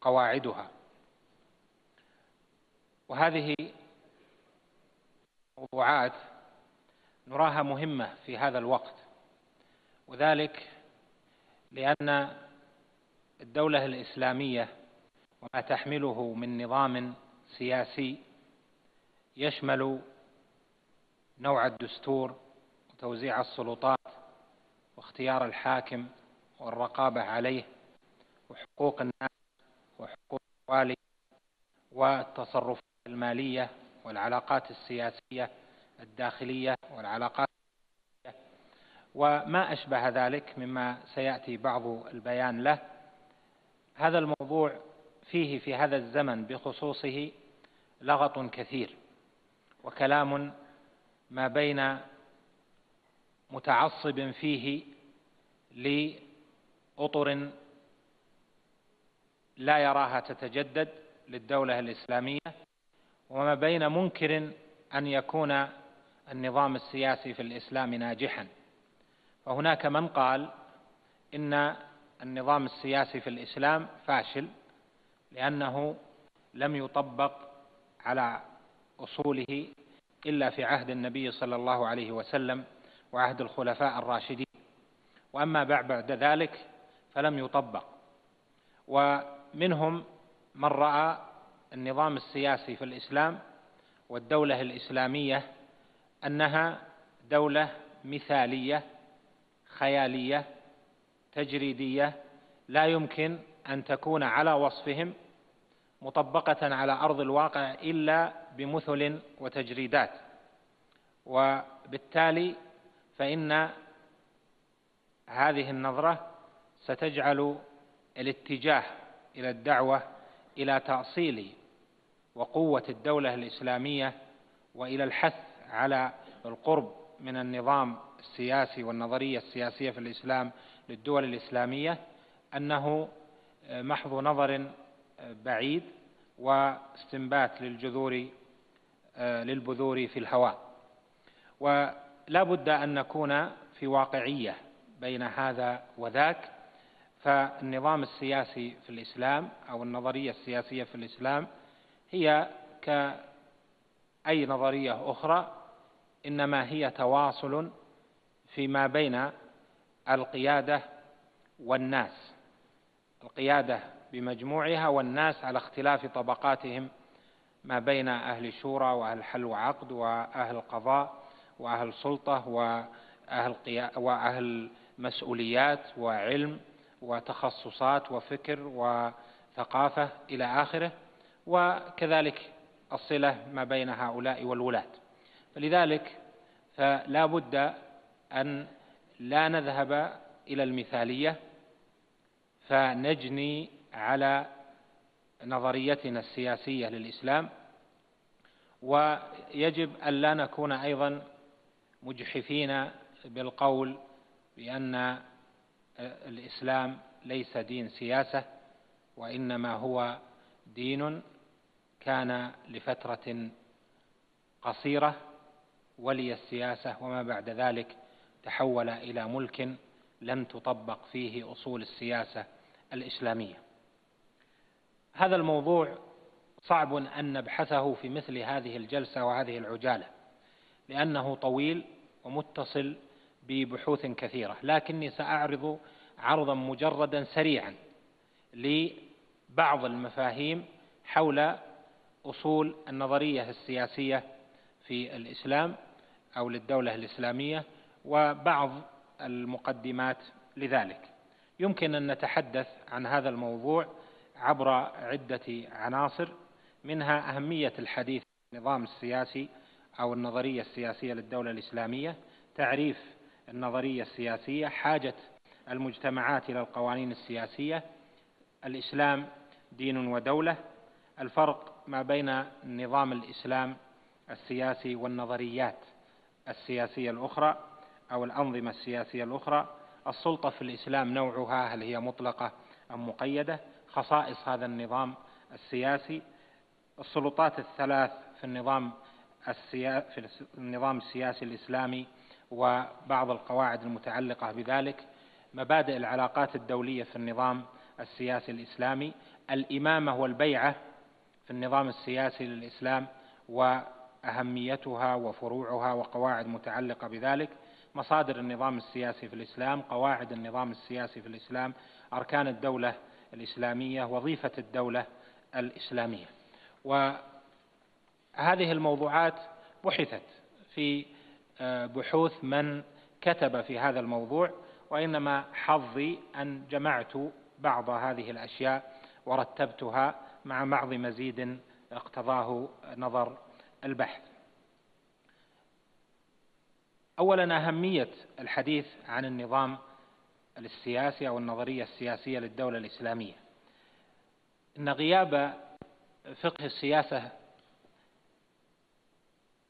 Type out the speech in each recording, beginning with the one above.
قواعدها. وهذه موضوعات نراها مهمة في هذا الوقت وذلك لأن الدولة الإسلامية وما تحمله من نظام سياسي يشمل نوع الدستور وتوزيع السلطات واختيار الحاكم والرقابة عليه وحقوق الناس. وحقوق الوالي والتصرفات المالية والعلاقات السياسية الداخلية والعلاقات وما أشبه ذلك مما سيأتي بعض البيان له. هذا الموضوع فيه في هذا الزمن بخصوصه لغط كثير وكلام ما بين متعصب فيه لأطر لا يراها تتجدد للدولة الإسلامية وما بين منكر أن يكون النظام السياسي في الإسلام ناجحا. فهناك من قال إن النظام السياسي في الإسلام فاشل لأنه لم يطبق على أصوله إلا في عهد النبي صلى الله عليه وسلم وعهد الخلفاء الراشدين. وأما بعد ذلك فلم يطبق. ومنهم من رأى النظام السياسي في الإسلام والدولة الإسلامية أنها دولة مثالية خيالية تجريدية لا يمكن أن تكون على وصفهم مطبقة على أرض الواقع إلا بمثل وتجريدات. وبالتالي فإن هذه النظرة ستجعل الاتجاه إلى الدعوة إلى تأصيل وقوة الدولة الإسلامية وإلى الحث على القرب من النظام السياسي والنظرية السياسية في الإسلام للدول الإسلامية أنه محض نظر بعيد واستنبات للجذور للبذور في الهواء. ولا بد أن نكون في واقعية بين هذا وذاك فالنظام السياسي في الإسلام أو النظرية السياسية في الإسلام هي كأي نظرية أخرى إنما هي تواصل فيما بين القيادة والناس. القيادة بمجموعها والناس على اختلاف طبقاتهم ما بين أهل الشورى وأهل حل وعقد وأهل القضاء وأهل سلطة وأهل, وأهل مسؤوليات وعلم. وتخصصات وفكر وثقافة إلى آخره وكذلك الصلة ما بين هؤلاء والولاة. فلذلك فلا بد أن لا نذهب إلى المثالية فنجني على نظريتنا السياسية للإسلام ويجب أن لا نكون أيضا مجحفين بالقول بأن الإسلام ليس دين سياسة وإنما هو دين كان لفترة قصيرة ولي السياسة وما بعد ذلك تحول إلى ملك لم تطبق فيه أصول السياسة الإسلامية. هذا الموضوع صعب أن نبحثه في مثل هذه الجلسة وهذه العجالة لأنه طويل ومتصل ببحوث كثيرة لكني سأعرض عرضا مجردا سريعا لبعض المفاهيم حول أصول النظرية السياسية في الإسلام أو للدولة الإسلامية وبعض المقدمات لذلك. يمكن أن نتحدث عن هذا الموضوع عبر عدة عناصر منها أهمية الحديث النظام السياسي أو النظرية السياسية للدولة الإسلامية تعريف النظرية السياسية حاجة المجتمعات إلى القوانين السياسية. الإسلام دين ودولة. الفرق ما بين نظام الإسلام السياسي والنظريات السياسية الأخرى أو الأنظمة السياسية الأخرى. السلطة في الإسلام نوعها هل هي مطلقة أم مقيدة؟ خصائص هذا النظام السياسي. السلطات الثلاث في النظام السيا... في النظام السياسي الإسلامي وبعض القواعد المتعلقة بذلك مبادئ العلاقات الدولية في النظام السياسي الإسلامي الإمامة والبيعة في النظام السياسي للإسلام وأهميتها وفروعها وقواعد متعلقة بذلك مصادر النظام السياسي في الإسلام قواعد النظام السياسي في الإسلام أركان الدولة الإسلامية وظيفة الدولة الإسلامية. وهذه الموضوعات بحثت في بحوث من كتب في هذا الموضوع وإنما حظي أن جمعت بعض هذه الأشياء ورتبتها مع بعض مزيد اقتضاه نظر البحث. اولا أهمية الحديث عن النظام السياسي أو النظرية السياسية للدولة الإسلامية. إن غياب فقه السياسة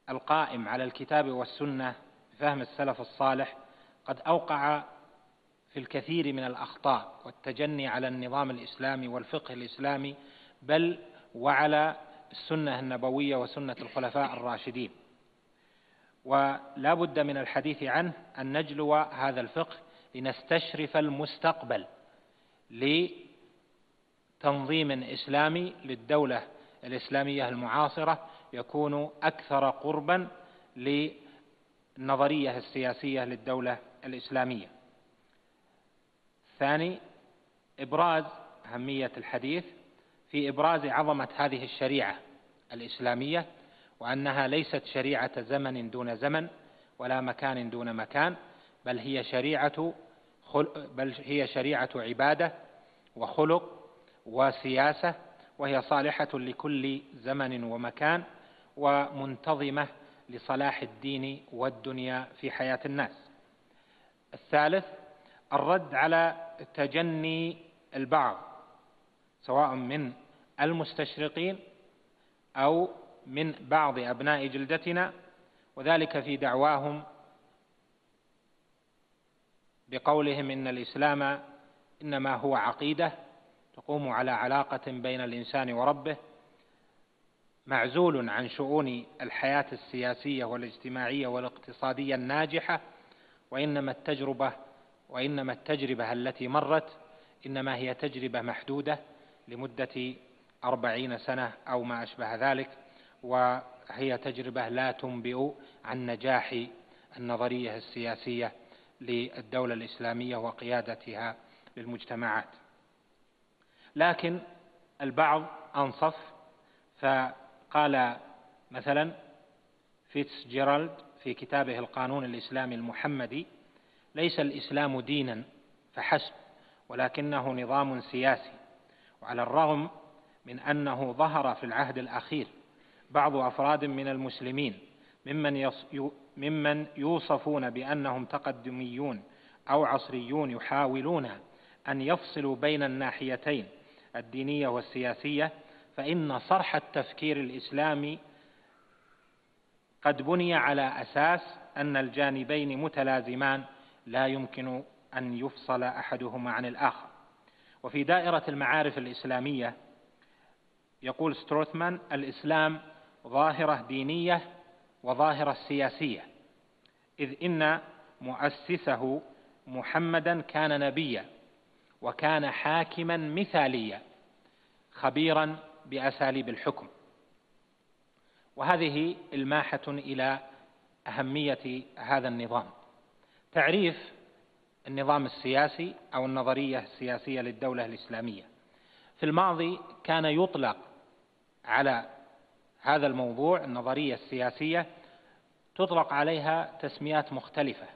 القائم على الكتاب والسنة بفهم السلف الصالح قد أوقع في الكثير من الأخطاء والتجني على النظام الإسلامي والفقه الإسلامي بل وعلى السنة النبوية وسنة الخلفاء الراشدين. ولا بد من الحديث عنه أن نجلو هذا الفقه لنستشرف المستقبل لتنظيم إسلامي للدولة الإسلامية المعاصرة يكون أكثر قربا للنظرية السياسية للدولة الإسلامية. ثاني إبراز أهمية الحديث في إبراز عظمة هذه الشريعة الإسلامية وأنها ليست شريعة زمن دون زمن ولا مكان دون مكان بل هي شريعة بل هي شريعة عبادة وخلق وسياسة وهي صالحة لكل زمن ومكان ومنتظمة لصلاح الدين والدنيا في حياة الناس. الثالث الرد على تجني البعض سواء من المستشرقين أو من بعض أبناء جلدتنا وذلك في دعواهم بقولهم إن الإسلام إنما هو عقيدة تقوم على علاقة بين الإنسان وربه معزول عن شؤون الحياة السياسية والاجتماعية والاقتصادية الناجحة وإنما التجربة وإنما التجربة التي مرت إنما هي تجربة محدودة لمدة أربعين سنة أو ما أشبه ذلك وهي تجربة لا تنبئ عن نجاح النظرية السياسية للدولة الإسلامية وقيادتها للمجتمعات. لكن البعض أنصف فقال مثلا فيتس جيرالد في كتابه القانون الإسلامي المحمدي ليس الإسلام دينا فحسب ولكنه نظام سياسي. وعلى الرغم من أنه ظهر في العهد الأخير بعض أفراد من المسلمين ممن, ممن يوصفون بأنهم تقدميون أو عصريون يحاولون أن يفصلوا بين الناحيتين الدينية والسياسية فإن صرح التفكير الإسلامي قد بني على أساس أن الجانبين متلازمان لا يمكن أن يفصل أحدهما عن الآخر. وفي دائرة المعارف الإسلامية يقول ستروثمان الإسلام ظاهرة دينية وظاهرة سياسية إذ إن مؤسسه محمدا كان نبيا وكان حاكما مثاليا خبيرا بأساليب الحكم. وهذه إلماحة إلى أهمية هذا النظام. تعريف النظام السياسي أو النظرية السياسية للدولة الإسلامية. في الماضي كان يطلق على هذا الموضوع النظرية السياسية تطلق عليها تسميات مختلفة.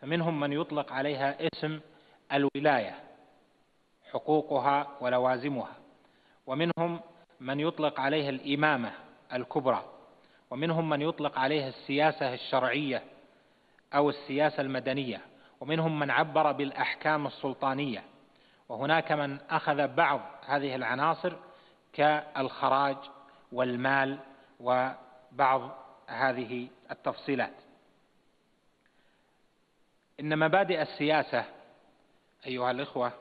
فمنهم من يطلق عليها اسم الولاية حقوقها ولوازمها. ومنهم من يطلق عليها الإمامة الكبرى ومنهم من يطلق عليها السياسة الشرعية أو السياسة المدنية ومنهم من عبر بالأحكام السلطانية. وهناك من أخذ بعض هذه العناصر كالخراج والمال وبعض هذه التفصيلات. إن مبادئ السياسة أيها الإخوة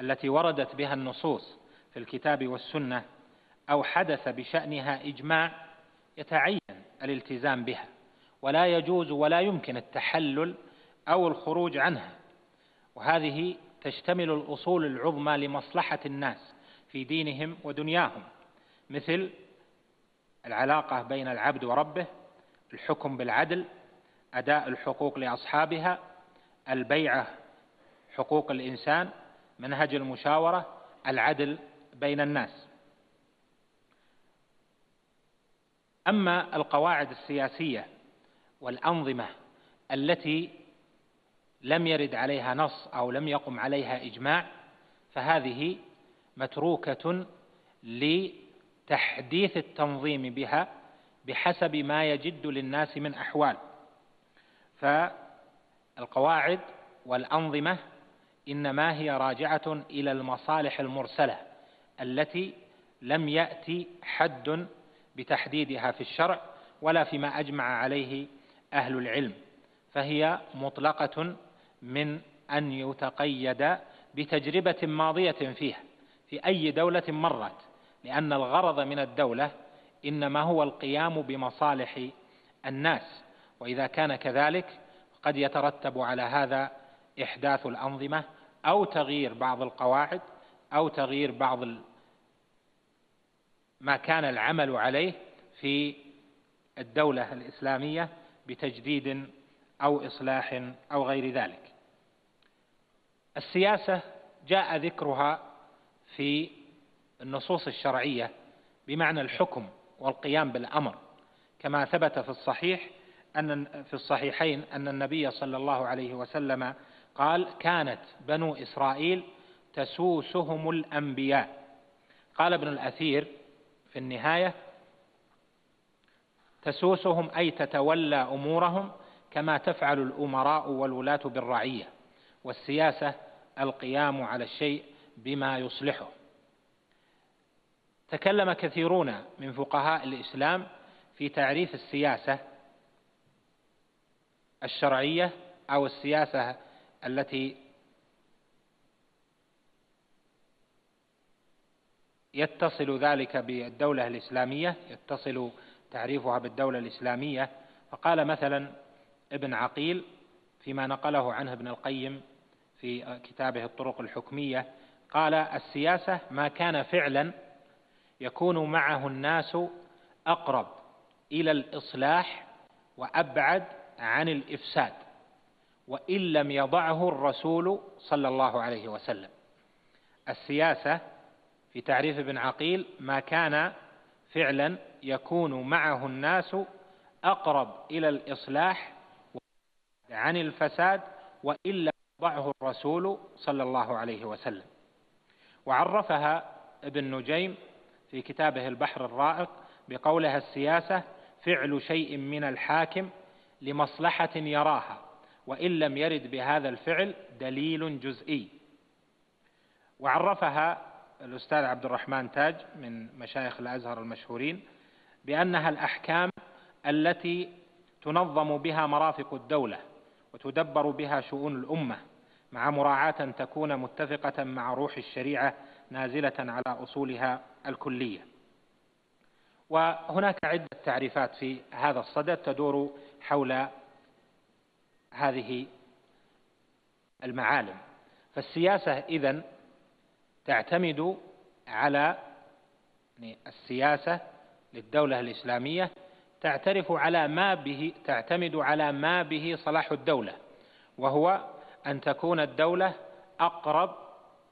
التي وردت بها النصوص في الكتاب والسنة أو حدث بشأنها إجماع يتعين الالتزام بها ولا يجوز ولا يمكن التحلل أو الخروج عنها. وهذه تشتمل الأصول العظمى لمصلحة الناس في دينهم ودنياهم مثل العلاقة بين العبد وربه الحكم بالعدل أداء الحقوق لأصحابها البيعة حقوق الإنسان منهج المشاورة العدل بين الناس. أما القواعد السياسية والأنظمة التي لم يرد عليها نص أو لم يقم عليها إجماع فهذه متروكة لتحديث التنظيم بها بحسب ما يجد للناس من أحوال. فالقواعد والأنظمة إنما هي راجعة إلى المصالح المرسلة التي لم يأتي حد بتحديدها في الشرع ولا فيما أجمع عليه أهل العلم فهي مطلقة من أن يتقيد بتجربة ماضية فيها في أي دولة مرت لأن الغرض من الدولة إنما هو القيام بمصالح الناس وإذا كان كذلك قد يترتب على هذا إحداث الأنظمة أو تغيير بعض القواعد أو تغيير بعض ما كان العمل عليه في الدولة الإسلامية بتجديد أو إصلاح أو غير ذلك. السياسة جاء ذكرها في النصوص الشرعية بمعنى الحكم والقيام بالأمر. كما ثبت في الصحيح أن في الصحيحين أن النبي صلى الله عليه وسلم قال كانت بنو إسرائيل تسوسهم الأنبياء. قال ابن الأثير في النهاية تسوسهم أي تتولى أمورهم كما تفعل الأمراء والولاة بالرعية والسياسة القيام على الشيء بما يصلحه. تكلم كثيرون من فقهاء الإسلام في تعريف السياسة الشرعية أو السياسة التي يتصل ذلك بالدولة الإسلامية يتصل تعريفها بالدولة الإسلامية. فقال مثلا ابن عقيل فيما نقله عنه ابن القيم في كتابه الطرق الحكمية قال السياسة ما كان فعلا يكون معه الناس أقرب إلى الإصلاح وأبعد عن الإفساد وإن لم يضعه الرسول صلى الله عليه وسلم. السياسة في تعريف ابن عقيل ما كان فعلا يكون معه الناس أقرب إلى الإصلاح عن الفساد وإن لم يضعه الرسول صلى الله عليه وسلم. وعرفها ابن نجيم في كتابه البحر الرائق بقولها السياسة فعل شيء من الحاكم لمصلحة يراها وإن لم يرد بهذا الفعل دليل جزئي. وعرفها الأستاذ عبد الرحمن تاج من مشايخ الأزهر المشهورين بأنها الأحكام التي تنظم بها مرافق الدولة وتدبر بها شؤون الأمة مع مراعاة تكون متفقة مع روح الشريعة نازلة على أصولها الكلية. وهناك عدة تعريفات في هذا الصدد تدور حول هذه المعالم. فالسياسة إذن تعتمد على يعني السياسة للدولة الإسلامية تعترف على ما به تعتمد على ما به صلاح الدولة وهو أن تكون الدولة أقرب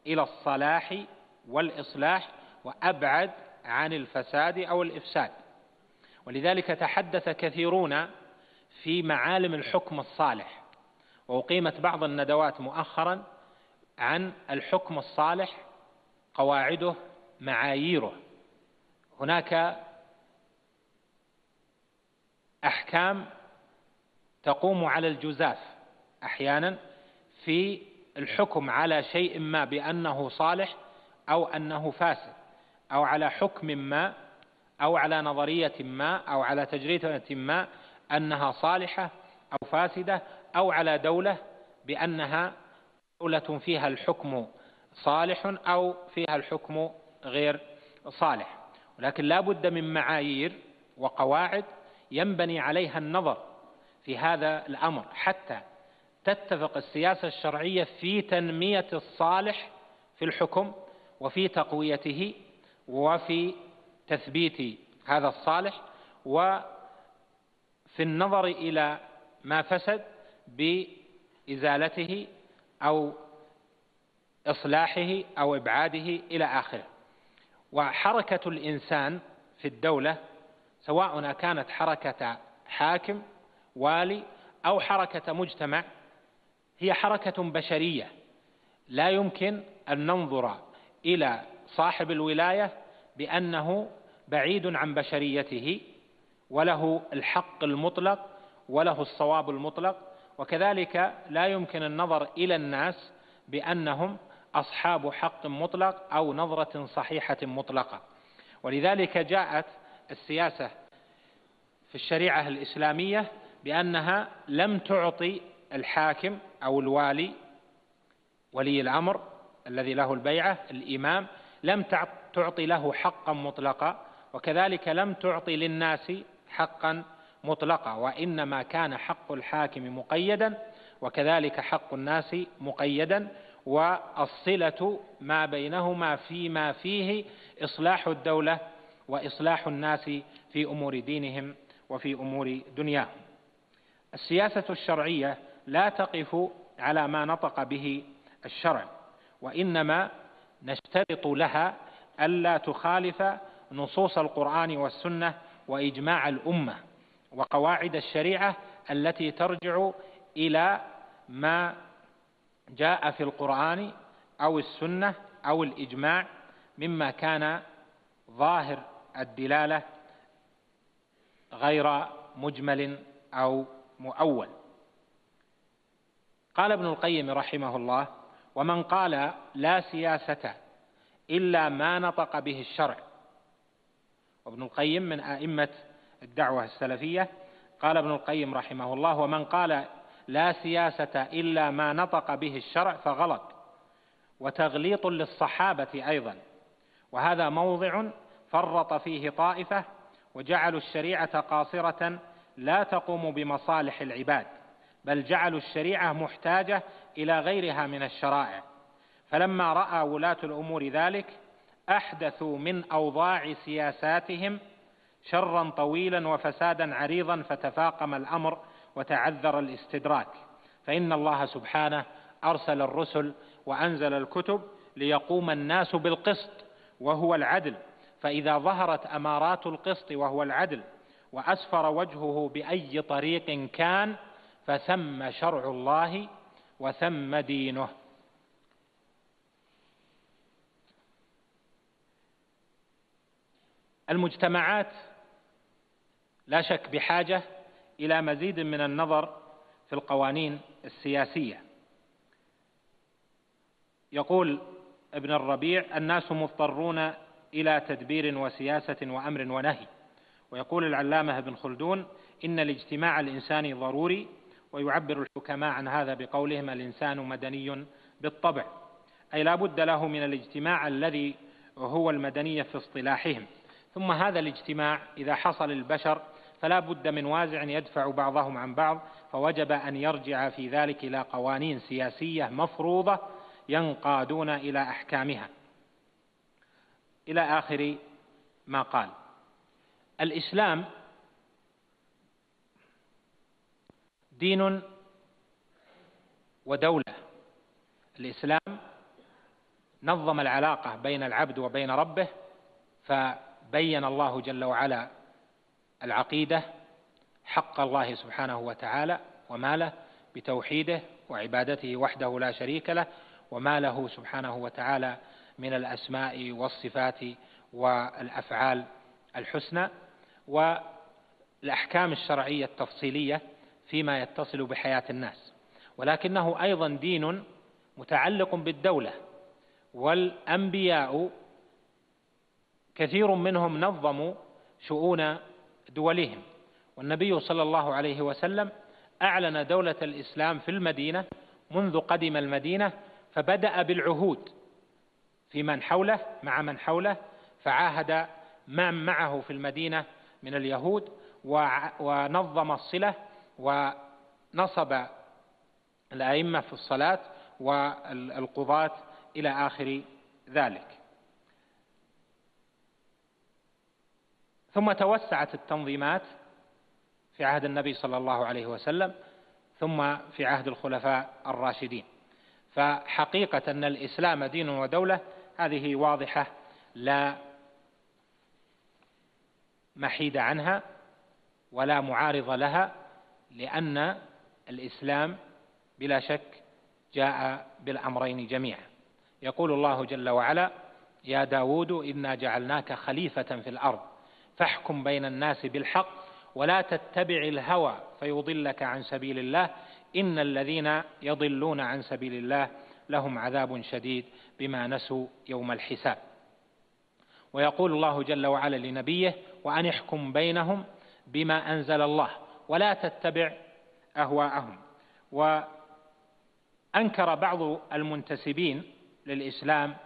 إلى الصلاح والإصلاح وأبعد عن الفساد أو الإفساد. ولذلك تحدث كثيرون في معالم الحكم الصالح وأقيمت بعض الندوات مؤخرا عن الحكم الصالح قواعده معاييره. هناك أحكام تقوم على الجزاف أحيانا في الحكم على شيء ما بأنه صالح أو أنه فاسد أو على حكم ما أو على نظرية ما أو على تجربه ما أنها صالحة أو فاسدة أو على دولة بأنها دولة فيها الحكم صالح أو فيها الحكم غير صالح. ولكن لا بد من معايير وقواعد ينبني عليها النظر في هذا الأمر حتى تتفق السياسة الشرعية في تنمية الصالح في الحكم وفي تقويته وفي تثبيت هذا الصالح وفي النظر إلى ما فسد بإزالته أو إصلاحه أو إبعاده إلى آخره. وحركة الإنسان في الدولة سواء كانت حركة حاكم والي أو حركة مجتمع هي حركة بشرية. لا يمكن أن ننظر إلى صاحب الولاية بأنه بعيد عن بشريته وله الحق المطلق وله الصواب المطلق. وكذلك لا يمكن النظر إلى الناس بأنهم أصحاب حق مطلق أو نظرة صحيحة مطلقة. ولذلك جاءت السياسة في الشريعة الإسلامية بأنها لم تعطي الحاكم أو الوالي ولي الأمر الذي له البيعة الإمام لم تعطي له حقا مطلقا وكذلك لم تعطي للناس حقا مطلقا وإنما كان حق الحاكم مقيدا وكذلك حق الناس مقيدا والصلة ما بينهما فيما فيه إصلاح الدولة وإصلاح الناس في أمور دينهم وفي أمور دنياهم. السياسة الشرعية لا تقف على ما نطق به الشرع وإنما نشترط لها ألا تخالف نصوص القرآن والسنة وإجماع الأمة وقواعد الشريعة التي ترجع إلى ما جاء في القرآن أو السنة أو الإجماع مما كان ظاهر الدلالة غير مجمل أو مؤول. قال ابن القيم رحمه الله ومن قال لا سياسة إلا ما نطق به الشرع وابن القيم من أئمة الدعوة السلفية قال ابن القيم رحمه الله ومن قال لا سياسة إلا ما نطق به الشرع فغلط وتغليط للصحابة أيضا. وهذا موضع فرط فيه طائفة وجعلوا الشريعة قاصرة لا تقوم بمصالح العباد بل جعلوا الشريعة محتاجة إلى غيرها من الشرائع. فلما رأى ولاة الأمور ذلك أحدثوا من أوضاع سياساتهم شرا طويلا وفسادا عريضا فتفاقم الأمر وتعذر الاستدراك. فإن الله سبحانه أرسل الرسل وأنزل الكتب ليقوم الناس بالقسط وهو العدل. فإذا ظهرت أمارات القسط وهو العدل وأسفر وجهه بأي طريق كان فثم شرع الله وثم دينه. المجتمعات لا شك بحاجة إلى مزيد من النظر في القوانين السياسية. يقول ابن الربيع الناس مضطرون إلى تدبير وسياسة وأمر ونهي. ويقول العلامة ابن خلدون إن الاجتماع الإنساني ضروري ويعبر الحكماء عن هذا بقولهم الإنسان مدني بالطبع. أي لا بد له من الاجتماع الذي هو المدنية في اصطلاحهم. ثم هذا الاجتماع إذا حصل البشر فلا بد من وازع يدفع بعضهم عن بعض فوجب أن يرجع في ذلك إلى قوانين سياسية مفروضة ينقادون إلى أحكامها. إلى آخر ما قال. الإسلام دين ودولة. الإسلام نظم العلاقة بين العبد وبين ربه فبين الله جل وعلا العقيدة حق الله سبحانه وتعالى وما له بتوحيده وعبادته وحده لا شريك له وما له سبحانه وتعالى من الأسماء والصفات والأفعال الحسنى والأحكام الشرعية التفصيلية فيما يتصل بحياة الناس. ولكنه أيضا دين متعلق بالدولة والأنبياء كثير منهم نظموا شؤون دولهم. والنبي صلى الله عليه وسلم أعلن دولة الإسلام في المدينة منذ قدم المدينة فبدأ بالعهود في من حوله مع من حوله فعاهد من معه في المدينة من اليهود ونظم الصلة ونصب الأئمة في الصلاة والقضاة إلى آخر ذلك. ثم توسعت التنظيمات في عهد النبي صلى الله عليه وسلم ثم في عهد الخلفاء الراشدين. فحقيقة أن الإسلام دين ودولة هذه واضحة لا محيد عنها ولا معارض لها لأن الإسلام بلا شك جاء بالأمرين جميعا. يقول الله جل وعلا يا داود إنا جعلناك خليفة في الأرض. فاحكم بين الناس بالحق ولا تتبع الهوى فيضلك عن سبيل الله. إن الذين يضلون عن سبيل الله لهم عذاب شديد بما نسوا يوم الحساب. ويقول الله جل وعلا لنبيه وأن احكم بينهم بما أنزل الله ولا تتبع أهواءهم. وأنكر بعض المنتسبين للإسلام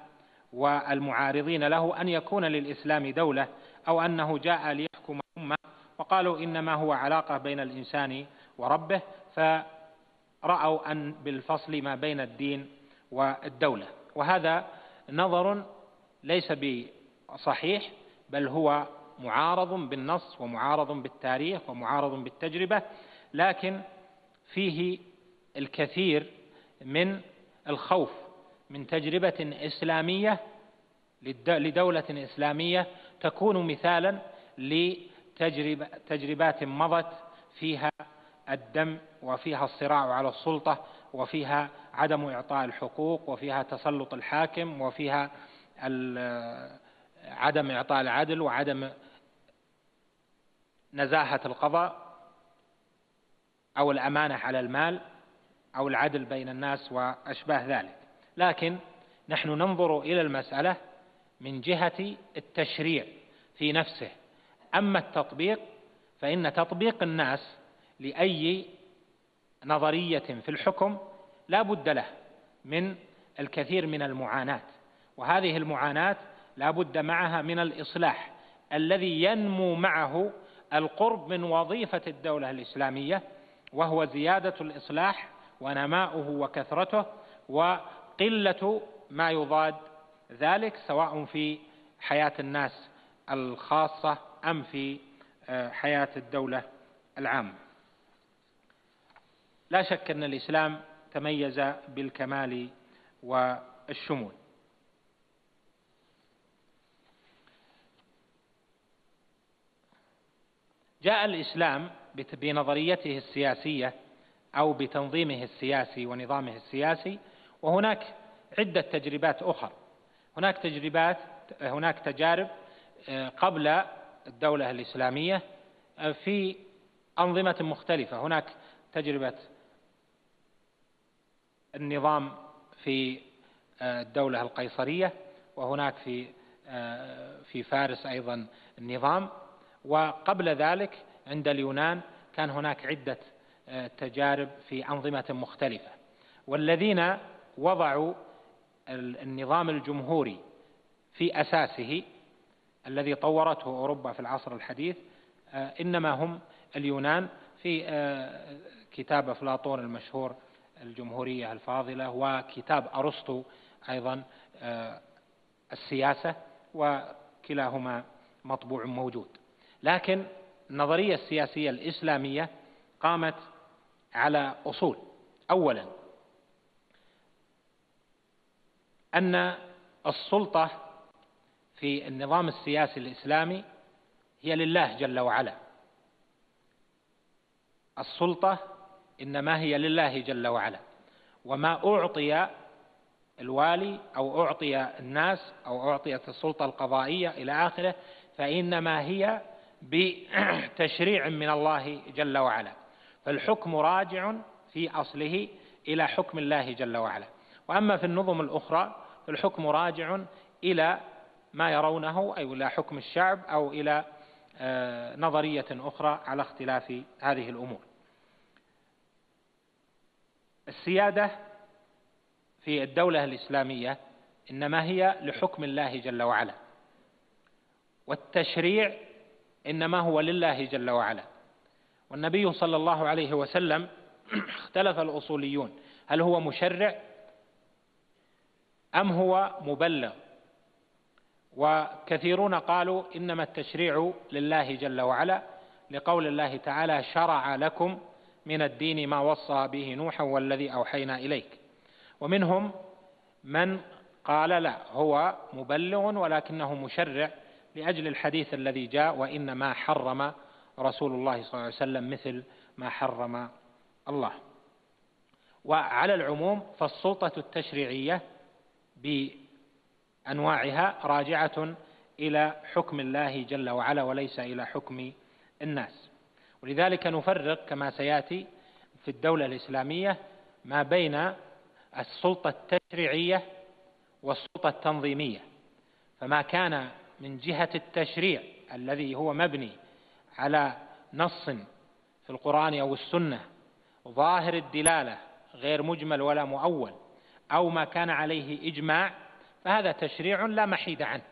والمعارضين له أن يكون للإسلام دولة أو أنه جاء ليحكم أمة وقالوا إنما هو علاقة بين الإنسان وربه فرأوا أن بالفصل ما بين الدين والدولة. وهذا نظر ليس بصحيح بل هو معارض بالنص ومعارض بالتاريخ ومعارض بالتجربة لكن فيه الكثير من الخوف من تجربة إسلامية لدولة إسلامية تكون مثالا لتجربات مضت فيها الدم وفيها الصراع على السلطة وفيها عدم إعطاء الحقوق وفيها تسلط الحاكم وفيها عدم إعطاء العدل وعدم نزاهة القضاء أو الأمانة على المال أو العدل بين الناس وأشباه ذلك. لكن نحن ننظر إلى المسألة من جهة التشريع في نفسه. أما التطبيق فإن تطبيق الناس لأي نظرية في الحكم لا بد له من الكثير من المعاناة. وهذه المعاناة لا بد معها من الإصلاح الذي ينمو معه القرب من وظيفة الدولة الإسلامية وهو زيادة الإصلاح ونماؤه وكثرته وقلة ما يضاد ذلك سواء في حياة الناس الخاصة أم في آه، حياة الدولة العامة. لا شك أن الإسلام تميز بالكمال والشمول. جاء الإسلام بنظريته السياسية أو بتنظيمه السياسي ونظامه السياسي وهناك عدة تجربات أخرى. هناك تجربات هناك تجارب آه، قبل الدولة الإسلامية آه، في أنظمة مختلفة. هناك تجربة النظام في آه، الدولة القيصرية وهناك في في فارس أيضا النظام. وقبل ذلك عند اليونان كان هناك عدة تجارب في أنظمة مختلفة. والذين وضعوا النظام الجمهوري في أساسه الذي طورته أوروبا في العصر الحديث آه، إنما هم اليونان في آه، كتاب أفلاطون المشهور الجمهورية الفاضلة وكتاب أرسطو أيضا آه، السياسة وكلاهما مطبوع موجود. لكن النظرية السياسية الإسلامية قامت على أصول. أولا أن السلطة في النظام السياسي الإسلامي هي لله جل وعلا. السلطة إنما هي لله جل وعلا. وما أعطي الوالي أو أعطي الناس أو أعطيت السلطة القضائية إلى آخره فإنما هي بتشريع من الله جل وعلا. فالحكم راجع في أصله إلى حكم الله جل وعلا. وأما في النظم الأخرى فالحكم راجع إلى ما يرونه أو إلى حكم الشعب أو إلى آه، نظرية أخرى على اختلاف هذه الأمور. السيادة في الدولة الإسلامية إنما هي لحكم الله جل وعلا والتشريع إنما هو لله جل وعلا. والنبي صلى الله عليه وسلم اختلف الأصوليون هل هو مشرع أم هو مبلغ؟ وكثيرون قالوا إنما التشريع لله جل وعلا لقول الله تعالى شرع لكم من الدين ما وصى به نوحا والذي أوحينا إليك. ومنهم من قال لا هو مبلغ ولكنه مشرع لأجل الحديث الذي جاء وإنما حرم رسول الله صلى الله عليه وسلم مثل ما حرم الله. وعلى العموم فالسلطة التشريعية بأنواعها راجعة إلى حكم الله جل وعلا وليس إلى حكم الناس. ولذلك نفرق كما سيأتي في الدولة الإسلامية ما بين السلطة التشريعية والسلطة التنظيمية. فما كان من جهة التشريع الذي هو مبني على نص في القرآن أو السنة ظاهر الدلالة غير مجمل ولا مؤول أو ما كان عليه إجماع فهذا تشريع لا محيد عنه.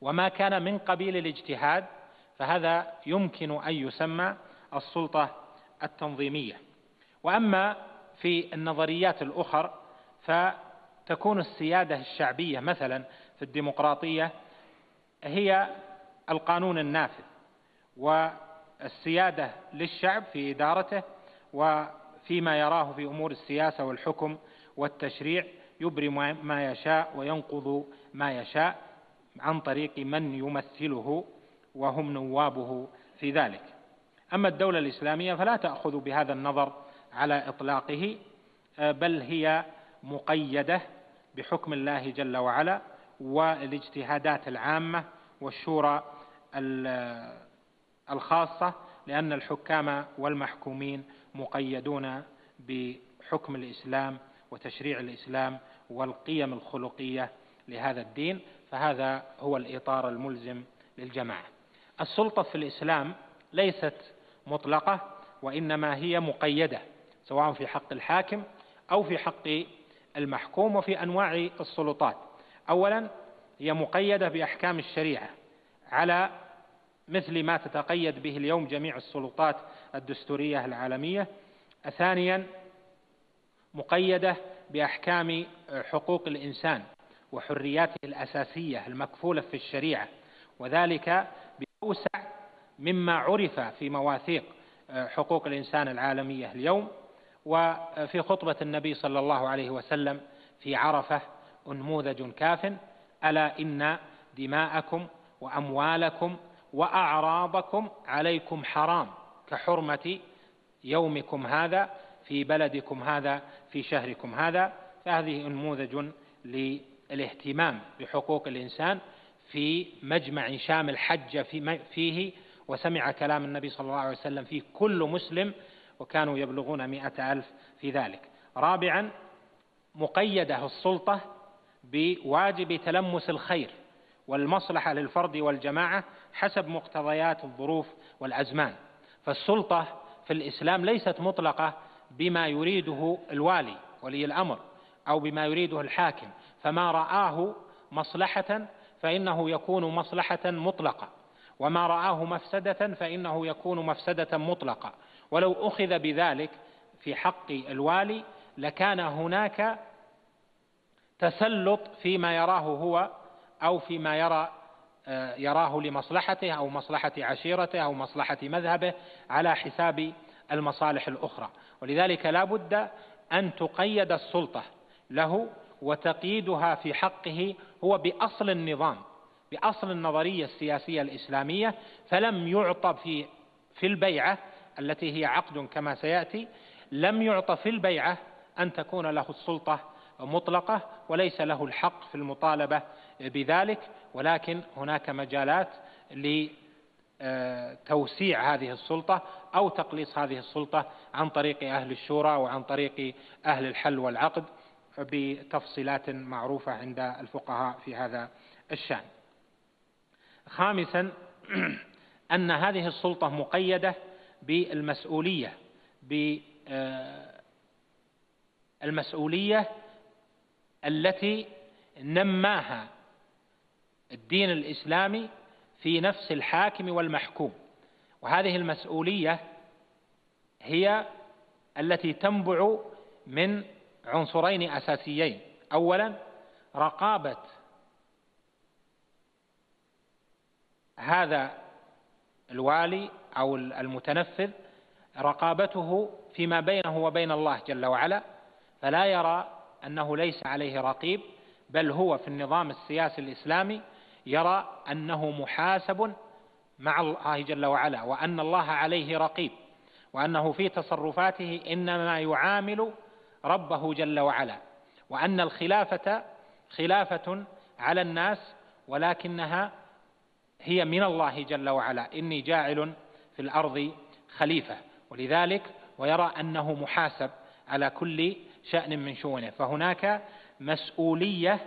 وما كان من قبيل الاجتهاد فهذا يمكن أن يسمى السلطة التنظيمية. وأما في النظريات الأخر فتكون السيادة الشعبية مثلا في الديمقراطية هي القانون النافذ والسيادة للشعب في إدارته وفيما يراه في أمور السياسة والحكم والتشريع يبرم ما يشاء وينقض ما يشاء عن طريق من يمثله وهم نوابه في ذلك. أما الدولة الإسلامية فلا تأخذ بهذا النظر على إطلاقه بل هي مقيدة بحكم الله جل وعلا والاجتهادات العامة والشورى الخاصة لأن الحكام والمحكومين مقيدون بحكم الإسلام وتشريع الإسلام والقيم الخلقية لهذا الدين فهذا هو الإطار الملزم للجماعة. السلطة في الإسلام ليست مطلقة وإنما هي مقيدة سواء في حق الحاكم أو في حق المحكوم وفي أنواع السلطات. أولا هي مقيدة بأحكام الشريعة على مثل ما تتقيد به اليوم جميع السلطات الدستورية العالمية. ثانيا مقيدة بأحكام حقوق الإنسان وحرياته الأساسية المكفولة في الشريعة وذلك بأوسع مما عرف في مواثيق حقوق الإنسان العالمية اليوم وفي خطبة النبي صلى الله عليه وسلم في عرفة أنموذج كاف ألا إن دماءكم وأموالكم وأعراضكم عليكم حرام كحرمة يومكم هذا في بلدكم هذا في شهركم هذا فهذه نموذج للاهتمام بحقوق الإنسان في مجمع شامل حج فيه وسمع كلام النبي صلى الله عليه وسلم فيه كل مسلم وكانوا يبلغون مئة ألف في ذلك. رابعا مقيدة السلطة بواجب تلمس الخير والمصلحة للفرد والجماعة حسب مقتضيات الظروف والأزمان. فالسلطة في الإسلام ليست مطلقة بما يريده الوالي ولي الأمر أو بما يريده الحاكم فما رآه مصلحة فإنه يكون مصلحة مطلقة وما رآه مفسدة فإنه يكون مفسدة مطلقة. ولو أخذ بذلك في حق الوالي لكان هناك تسلط فيما يراه هو أو فيما يرى آه، يراه لمصلحته أو مصلحة عشيرته أو مصلحة مذهبه على حساب المصالح الأخرى. ولذلك لا بد أن تقيد السلطة له وتقييدها في حقه هو بأصل النظام بأصل النظرية السياسية الإسلامية فلم يعطى في في البيعة التي هي عقد كما سيأتي لم يعطى في البيعة أن تكون له السلطة مطلقة وليس له الحق في المطالبة بذلك ولكن هناك مجالات لتوسيع هذه السلطة أو تقليص هذه السلطة عن طريق أهل الشورى وعن طريق أهل الحل والعقد بتفصيلات معروفة عند الفقهاء في هذا الشأن. خامسا أن هذه السلطة مقيدة بالمسؤولية بالمسؤولية التي نماها الدين الإسلامي في نفس الحاكم والمحكوم. وهذه المسؤولية هي التي تنبع من عنصرين أساسيين. أولا رقابة هذا الوالي أو المتنفذ رقابته فيما بينه وبين الله جل وعلا. فلا يرى أنه ليس عليه رقيب بل هو في النظام السياسي الإسلامي يرى أنه محاسب مع الله جل وعلا وأن الله عليه رقيب وأنه في تصرفاته إنما يعامل ربه جل وعلا وأن الخلافة خلافة على الناس ولكنها هي من الله جل وعلا إني جاعل في الأرض خليفة ولذلك ويرى أنه محاسب على كل شأن من شؤونه فهناك مسؤولية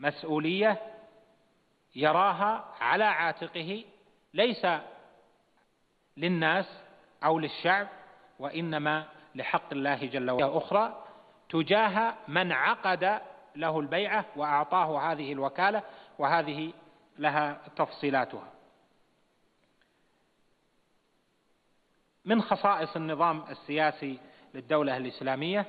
مسؤولية يراها على عاتقه ليس للناس أو للشعب وإنما لحق الله جل وعلا. أخرى تجاه من عقد له البيعة وأعطاه هذه الوكالة وهذه لها تفصيلاتها. من خصائص النظام السياسي للدولة الإسلامية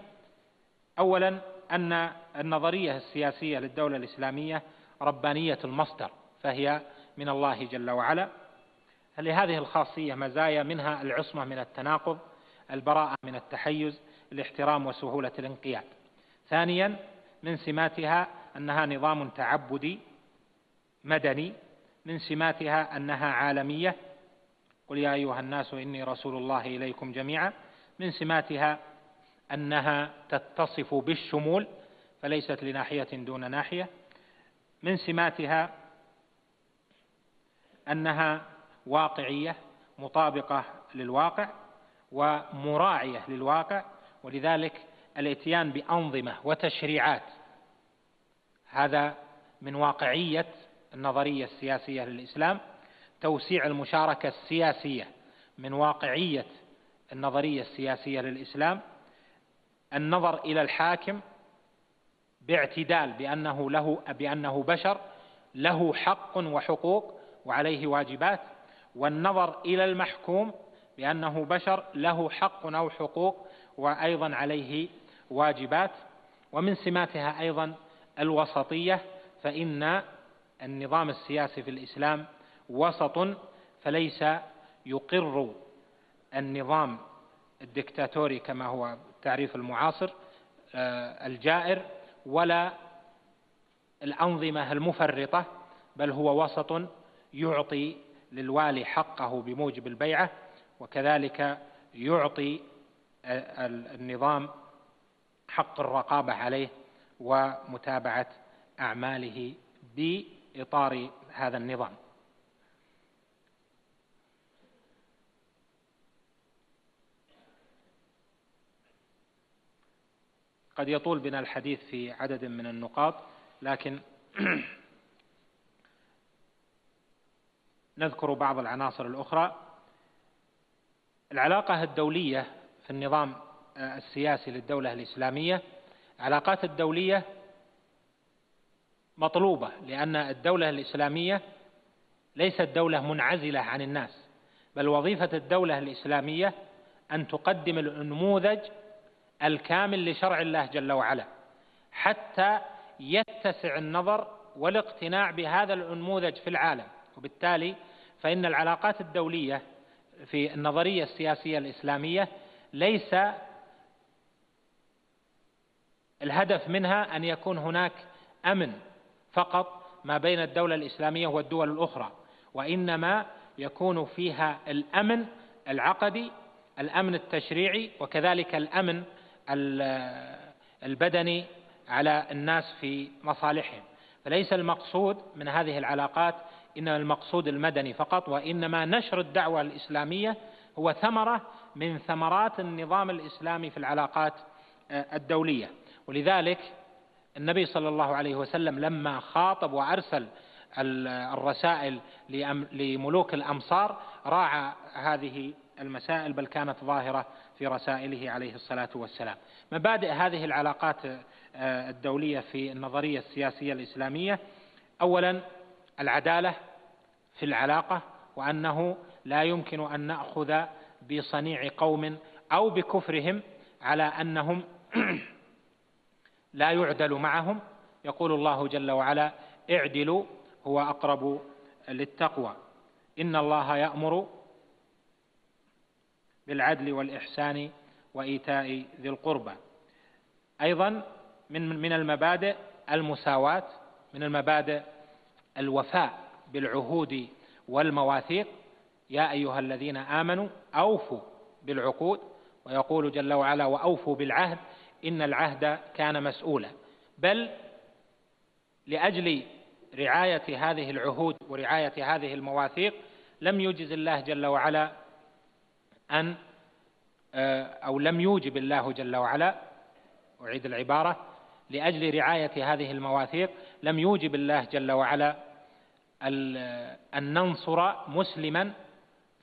أولا أن النظرية السياسية للدولة الإسلامية ربانية المصدر فهي من الله جل وعلا. لهذه الخاصية مزايا منها العصمة من التناقض البراءة من التحيز الاحترام وسهولة الانقياد. ثانيا من سماتها أنها نظام تعبدي مدني من سماتها أنها عالمية. قل يا أيها الناس إني رسول الله إليكم جميعا. من سماتها أنها تتصف بالشمول فليست لناحية دون ناحية. من سماتها أنها واقعية مطابقة للواقع ومراعية للواقع ولذلك الاتيان بأنظمة وتشريعات. هذا من واقعية النظرية السياسية للإسلام توسيع المشاركة السياسية من واقعية النظرية السياسية للإسلام النظر إلى الحاكم باعتدال بأنه له بأنه بشر له حق وحقوق وعليه واجبات والنظر إلى المحكوم بأنه بشر له حق أو حقوق وأيضا عليه واجبات ومن سماتها أيضا الوسطية فإن النظام السياسي في الإسلام وسط فليس يقر النظام الدكتاتوري كما هو التعريف المعاصر آه، الجائر ولا الأنظمة المفرطة بل هو وسط يعطي للوالي حقه بموجب البيعة وكذلك يعطي آه، النظام حق الرقابة عليه ومتابعة أعماله بإطار هذا النظام. قد يطول بنا الحديث في عدد من النقاط لكن نذكر بعض العناصر الأخرى. العلاقة الدولية في النظام السياسي للدولة الإسلامية العلاقات الدولية مطلوبة لأن الدولة الإسلامية ليست دولة منعزلة عن الناس بل وظيفة الدولة الإسلامية أن تقدم النموذج الكامل لشرع الله جل وعلا حتى يتسع النظر والاقتناع بهذا النموذج في العالم. وبالتالي فإن العلاقات الدولية في النظرية السياسية الإسلامية ليس الهدف منها أن يكون هناك أمن فقط ما بين الدولة الإسلامية والدول الأخرى وإنما يكون فيها الأمن العقدي الأمن التشريعي وكذلك الأمن البدني على الناس في مصالحهم. فليس المقصود من هذه العلاقات إنما المقصود المدني فقط وإنما نشر الدعوة الإسلامية هو ثمرة من ثمرات النظام الإسلامي في العلاقات آه، الدولية. ولذلك النبي صلى الله عليه وسلم لما خاطب وأرسل الرسائل لملوك الأمصار راعى هذه المسائل بل كانت ظاهرة في رسائله عليه الصلاة والسلام. مبادئ هذه العلاقات آه، الدولية في النظرية السياسية الإسلامية أولا العدالة في العلاقة وأنه لا يمكن أن نأخذ بصنيع قوم أو بكفرهم على أنهم لا يعدل معهم. يقول الله جل وعلا اعدلوا هو أقرب للتقوى. إن الله يأمر بالعدل والإحسان وإيتاء ذي القربى. أيضا من من المبادئ المساواة من المبادئ الوفاء بالعهود والمواثيق. يا أيها الذين آمنوا أوفوا بالعقود. ويقول جل وعلا وأوفوا بالعهد إن العهد كان مسؤولا. بل لأجل رعاية هذه العهود ورعاية هذه المواثيق لم يجز الله جل وعلا أن آه، أو لم يوجب الله جل وعلا أعيد العبارة لأجل رعاية هذه المواثيق لم يوجب الله جل وعلا أن ننصر مسلما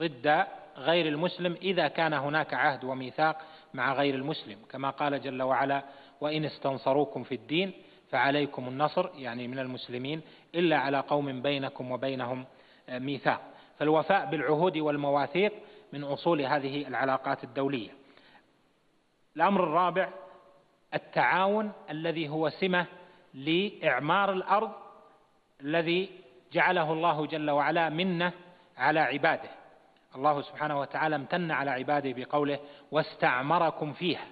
ضد غير المسلم إذا كان هناك عهد وميثاق مع غير المسلم. كما قال جل وعلا وإن استنصروكم في الدين فعليكم النصر يعني من المسلمين إلا على قوم بينكم وبينهم ميثاق. فالوفاء بالعهود والمواثيق من أصول هذه العلاقات الدولية. الأمر الرابع التعاون الذي هو سمة لإعمار الأرض الذي جعله الله جل وعلا منة على عباده. الله سبحانه وتعالى امتن على عباده بقوله واستعمركم فيها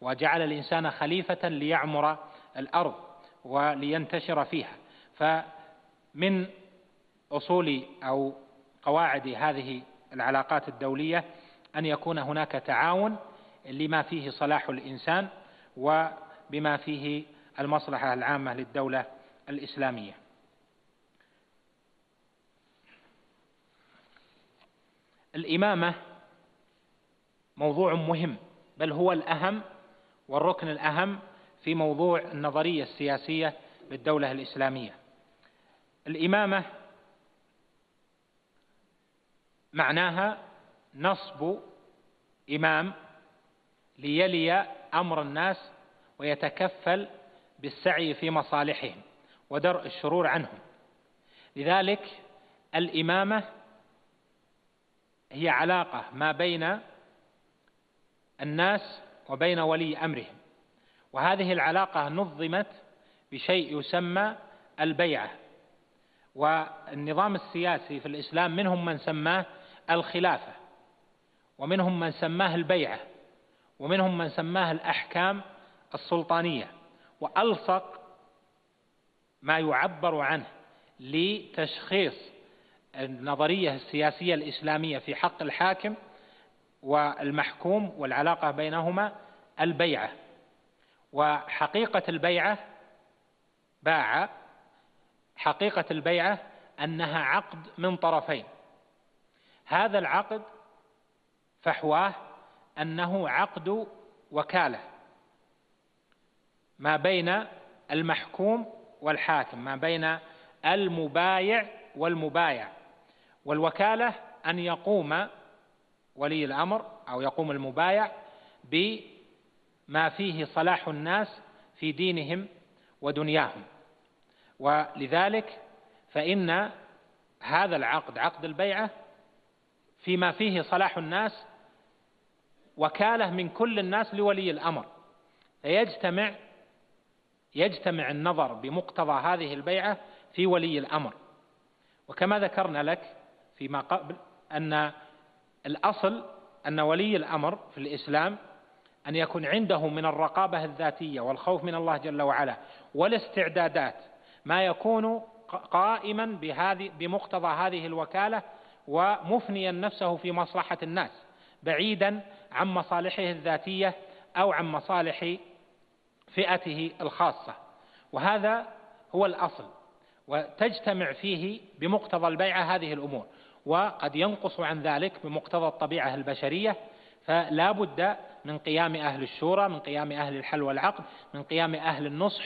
وجعل الإنسان خليفة ليعمر الأرض ولينتشر فيها. فمن أصول أو قواعد هذه العلاقات الدولية أن يكون هناك تعاون لما فيه صلاح الإنسان وبما فيه المصلحة العامة للدولة الإسلامية. الإمامة موضوع مهم بل هو الأهم والركن الأهم في موضوع النظرية السياسية للدولة الإسلامية. الإمامة معناها نصب إمام ليلي أمر الناس ويتكفل بالسعي في مصالحهم ودرء الشرور عنهم. لذلك الإمامة هي علاقة ما بين الناس وبين ولي أمرهم. وهذه العلاقة نظمت بشيء يسمى البيعة. والنظام السياسي في الإسلام منهم من سماه الخلافة. ومنهم من سماه البيعة ومنهم من سماه الأحكام السلطانية. وألصق ما يعبر عنه لتشخيص النظرية السياسية الإسلامية في حق الحاكم والمحكوم والعلاقة بينهما البيعة. وحقيقة البيعة باع حقيقة البيعة أنها عقد من طرفين. هذا العقد فحواه أنه عقد وكالة ما بين المحكوم والحاكم ما بين المبايع والمبايع. والوكالة أن يقوم ولي الأمر أو يقوم المبايع بما فيه صلاح الناس في دينهم ودنياهم. ولذلك فإن هذا العقد عقد البيعة فيما فيه صلاح الناس وكالة من كل الناس لولي الأمر. فيجتمع يجتمع النظر بمقتضى هذه البيعة في ولي الأمر. وكما ذكرنا لك فيما قبل أن الأصل أن ولي الأمر في الإسلام أن يكون عنده من الرقابة الذاتية والخوف من الله جل وعلا والاستعدادات ما يكون قائما بهذه بمقتضى هذه الوكالة ومفنيا نفسه في مصلحة الناس بعيدا عن مصالحه الذاتية أو عن مصالح فئته الخاصة. وهذا هو الأصل وتجتمع فيه بمقتضى البيعة هذه الأمور وقد ينقص عن ذلك بمقتضى الطبيعة البشرية. فلا بد من قيام أهل الشورى من قيام أهل الحل والعقد من قيام أهل النصح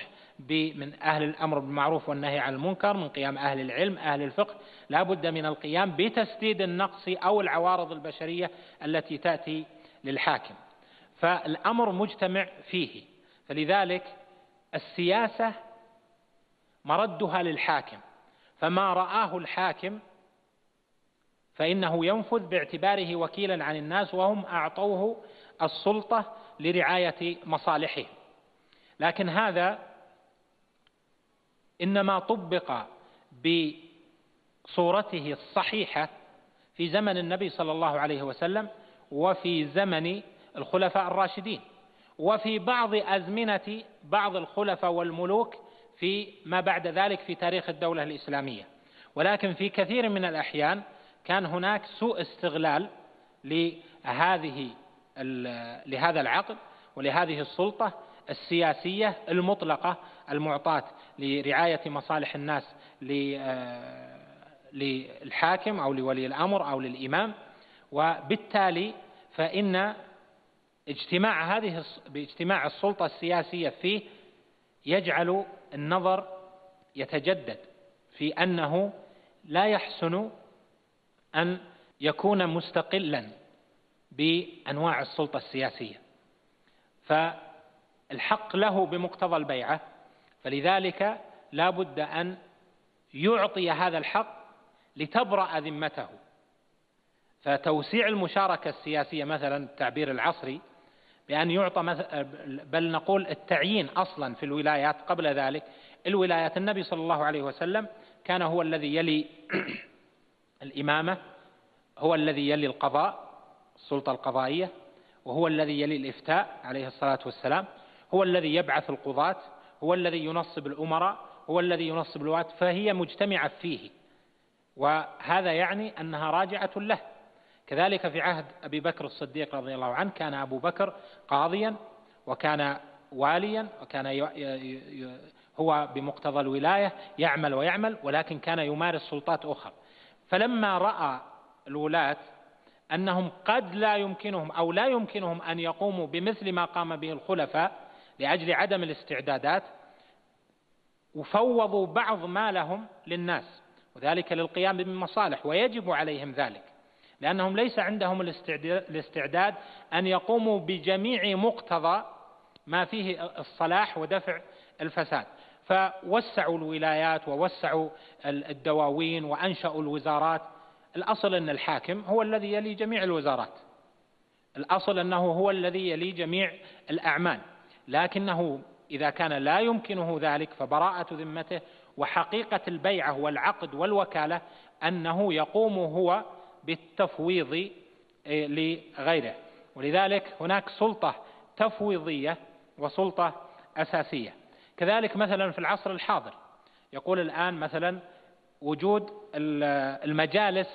من أهل الأمر بالمعروف والنهي عن المنكر من قيام أهل العلم أهل الفقه. لا بد من القيام بتسديد النقص أو العوارض البشرية التي تأتي للحاكم. فالأمر مجتمع فيه. فلذلك السياسة مردها للحاكم. فما رآه الحاكم فإنه ينفذ باعتباره وكيلا عن الناس وهم أعطوه السلطة لرعاية مصالحهم. لكن هذا إنما طبق بصورته الصحيحة في زمن النبي صلى الله عليه وسلم وفي زمن الخلفاء الراشدين وفي بعض أزمنة بعض الخلفاء والملوك في ما بعد ذلك في تاريخ الدولة الإسلامية. ولكن في كثير من الأحيان كان هناك سوء استغلال لهذه لهذا العقد ولهذه السلطة السياسية المطلقة المعطاة لرعاية مصالح الناس آه، للحاكم أو لولي الأمر أو للإمام. وبالتالي فإن اجتماع هذه باجتماع السلطة السياسية فيه يجعل النظر يتجدد في أنه لا يحسن أن يكون مستقلا بأنواع السلطة السياسية. فالحق له بمقتضى البيعة فلذلك لا بد أن يعطي هذا الحق لتبرأ ذمته. فتوسيع المشاركة السياسية مثلا التعبير العصري بأن يعطى بل نقول التعيين أصلا في الولايات قبل ذلك الولايات النبي صلى الله عليه وسلم كان هو الذي يلي الإمامة هو الذي يلي القضاء السلطة القضائية وهو الذي يلي الإفتاء عليه الصلاة والسلام. هو الذي يبعث القضاة هو الذي ينصب الأمراء هو الذي ينصب الولاة فهي مجتمعة فيه. وهذا يعني أنها راجعة له. كذلك في عهد أبي بكر الصديق رضي الله عنه كان أبو بكر قاضيا وكان واليا وكان هو بمقتضى الولاية يعمل ويعمل ولكن كان يمارس سلطات أخرى. فلما رأى الولاة أنهم قد لا يمكنهم أو لا يمكنهم أن يقوموا بمثل ما قام به الخلفاء لأجل عدم الاستعدادات وفوضوا بعض مالهم للناس وذلك للقيام بالمصالح ويجب عليهم ذلك لأنهم ليس عندهم الاستعداد أن يقوموا بجميع مقتضى ما فيه الصلاح ودفع الفساد. فوسعوا الولايات ووسعوا الدواوين وأنشأوا الوزارات. الأصل أن الحاكم هو الذي يلي جميع الوزارات. الأصل أنه هو الذي يلي جميع الأعمال. لكنه إذا كان لا يمكنه ذلك فبراءة ذمته وحقيقة البيعة والعقد والوكالة أنه يقوم هو بالتفويض إيه، لغيره. ولذلك هناك سلطة تفويضية وسلطة أساسية. كذلك مثلا في العصر الحاضر يقول الآن مثلا وجود المجالس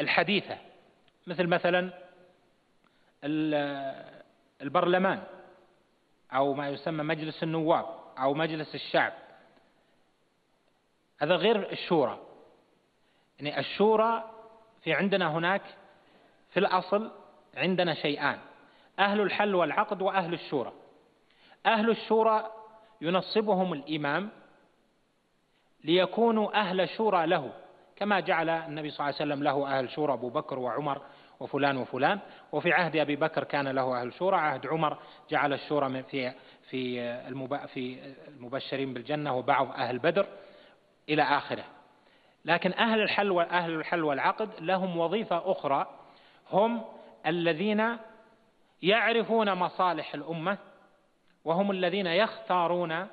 الحديثة مثل مثلا البرلمان. أو ما يسمى مجلس النواب أو مجلس الشعب. هذا غير الشورى. يعني الشورى في عندنا هناك في الأصل عندنا شيئان. أهل الحل والعقد وأهل الشورى. أهل الشورى ينصبهم الإمام ليكونوا أهل شورى له كما جعل النبي صلى الله عليه وسلم له أهل شورى أبو بكر وعمر وفلان وفلان. وفي عهد أبي بكر كان له أهل شورى. عهد عمر جعل الشورى في في في المبشرين بالجنة وبعض أهل بدر إلى آخره. لكن أهل الحل وأهل الحل والعقد لهم وظيفة أخرى. هم الذين يعرفون مصالح الأمة وهم الذين يختارون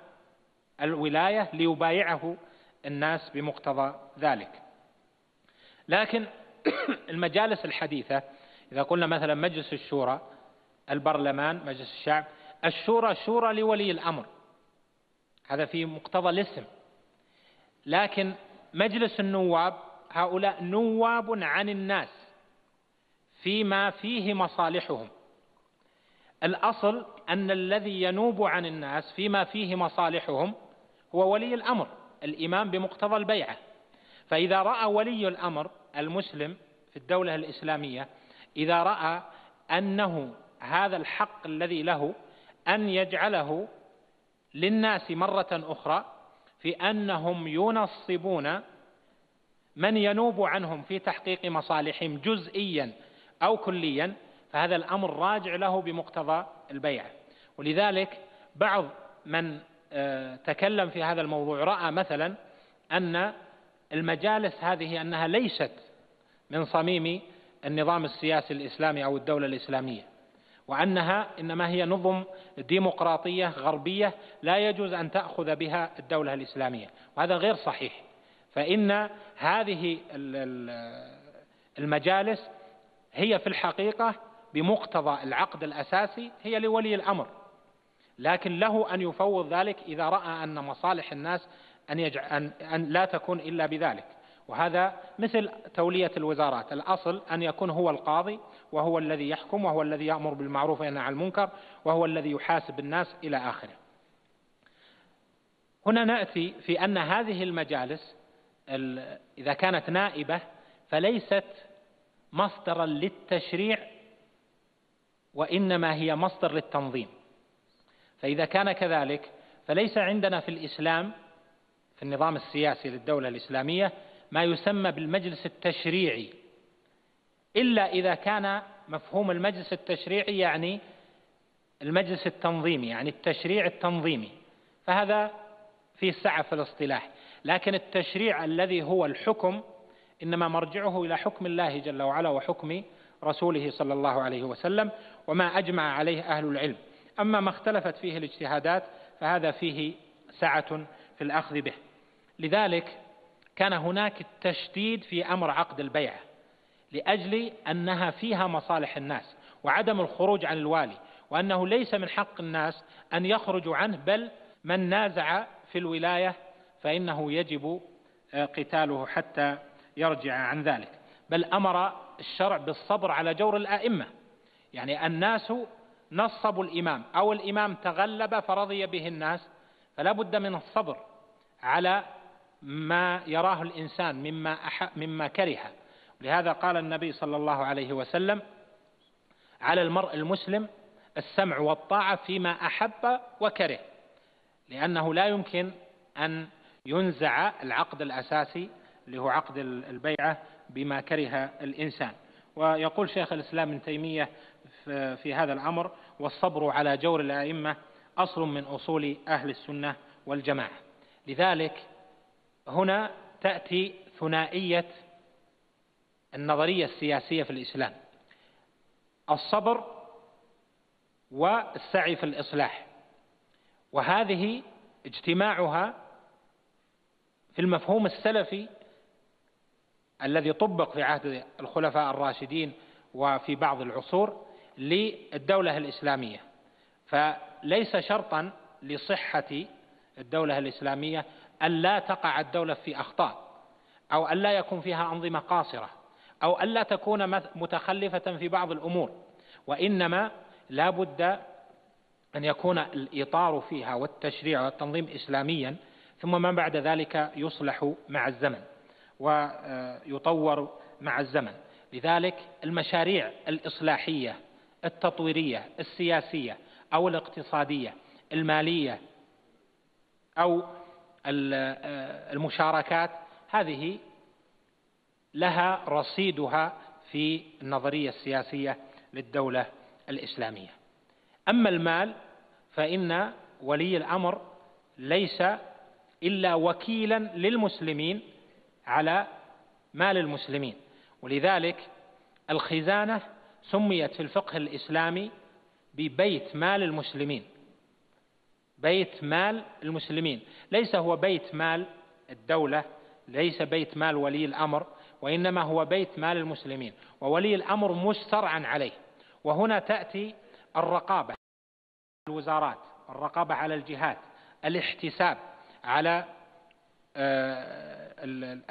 الولاية ليبايعه الناس بمقتضى ذلك. لكن المجالس الحديثة إذا قلنا مثلا مجلس الشورى البرلمان مجلس الشعب الشورى شورى لولي الأمر. هذا في مقتضى الاسم. لكن مجلس النواب هؤلاء نواب عن الناس فيما فيه مصالحهم. الأصل أن الذي ينوب عن الناس فيما فيه مصالحهم هو ولي الأمر الإمام بمقتضى البيعة. فإذا رأى ولي الأمر المسلم في الدولة الإسلامية إذا رأى أنه هذا الحق الذي له أن يجعله للناس مرة أخرى في أنهم ينصبون من ينوب عنهم في تحقيق مصالحهم جزئيا أو كليا فهذا الأمر راجع له بمقتضى البيعة ولذلك بعض من آه، تكلم في هذا الموضوع رأى مثلا أن المجالس هذه أنها ليست من صميم النظام السياسي الإسلامي أو الدولة الإسلامية وأنها إنما هي نظم ديمقراطية غربية لا يجوز أن تأخذ بها الدولة الإسلامية وهذا غير صحيح. فإن هذه المجالس هي في الحقيقة بمقتضى العقد الأساسي هي لولي الأمر لكن له أن يفوض ذلك إذا رأى أن مصالح الناس أن, يجعل أن, أن لا تكون إلا بذلك. وهذا مثل تولية الوزارات. الأصل أن يكون هو القاضي وهو الذي يحكم وهو الذي يأمر بالمعروف وينهى عن المنكر وهو الذي يحاسب الناس إلى آخره. هنا نأتي في أن هذه المجالس إذا كانت نائبة فليست مصدرا للتشريع وإنما هي مصدر للتنظيم. فإذا كان كذلك فليس عندنا في الإسلام في النظام السياسي للدولة الإسلامية ما يسمى بالمجلس التشريعي. إلا إذا كان مفهوم المجلس التشريعي يعني المجلس التنظيمي يعني التشريع التنظيمي. فهذا فيه سعة في الاصطلاح. لكن التشريع الذي هو الحكم إنما مرجعه إلى حكم الله جل وعلا وحكم رسوله صلى الله عليه وسلم وما أجمع عليه أهل العلم. أما ما اختلفت فيه الاجتهادات فهذا فيه سعة في الأخذ به. لذلك كان هناك التشديد في أمر عقد البيعة لأجل أنها فيها مصالح الناس وعدم الخروج عن الوالي وأنه ليس من حق الناس أن يخرجوا عنه بل من نازع في الولاية فإنه يجب آه، قتاله حتى يرجع عن ذلك. بل أمر الشرع بالصبر على جور الآئمة يعني الناس نصبوا الإمام أو الإمام تغلب فرضي به الناس فلا بد من الصبر على ما يراه الإنسان مما, مما كره. لهذا قال النبي صلى الله عليه وسلم على المرء المسلم السمع والطاعة فيما أحب وكره لأنه لا يمكن أن ينزع العقد الأساسي اللي هو عقد البيعة بما كره الإنسان. ويقول شيخ الإسلام ابن تيمية في هذا الأمر والصبر على جور الأئمة أصل من أصول أهل السنة والجماعة. لذلك هنا تأتي ثنائية النظرية السياسية في الإسلام. الصبر والسعي في الإصلاح. وهذه اجتماعها في المفهوم السلفي الذي طبق في عهد الخلفاء الراشدين وفي بعض العصور للدولة الإسلامية. فليس شرطا لصحة الدولة الإسلامية أن لا تقع الدولة في أخطاء أو أن لا يكون فيها أنظمة قاصرة أو أن لا تكون متخلفة في بعض الأمور. وإنما لا بد أن يكون الإطار فيها والتشريع والتنظيم إسلاميا ثم ما بعد ذلك يصلح مع الزمن ويطور مع الزمن. لذلك المشاريع الإصلاحية التطويرية السياسية أو الاقتصادية المالية أو المشاركات هذه لها رصيدها في النظرية السياسية للدولة الإسلامية. أما المال فإن ولي الأمر ليس إلا وكيلا للمسلمين على مال المسلمين. ولذلك الخزانة سميت في الفقه الإسلامي ببيت مال المسلمين. بيت مال المسلمين. ليس هو بيت مال الدولة ليس بيت مال ولي الأمر وإنما هو بيت مال المسلمين وولي الأمر مسترعا عليه. وهنا تأتي الرقابة الوزارات الرقابة على الجهات الاحتساب على آه،